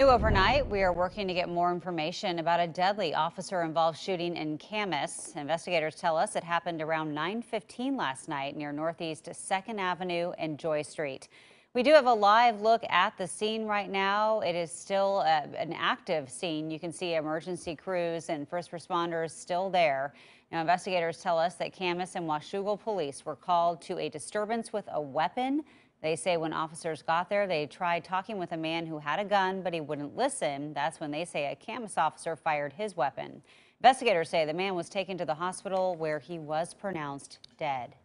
New overnight, we are working to get more information about a deadly officer-involved shooting in Camas. Investigators tell us it happened around 9:15 last night near Northeast 2nd Avenue and Joy Street. We do have a live look at the scene right now. It is still uh, an active scene. You can see emergency crews and first responders still there. Now, investigators tell us that Camas and Washougal police were called to a disturbance with a weapon. They say when officers got there, they tried talking with a man who had a gun, but he wouldn't listen. That's when they say a Camas officer fired his weapon. Investigators say the man was taken to the hospital where he was pronounced dead.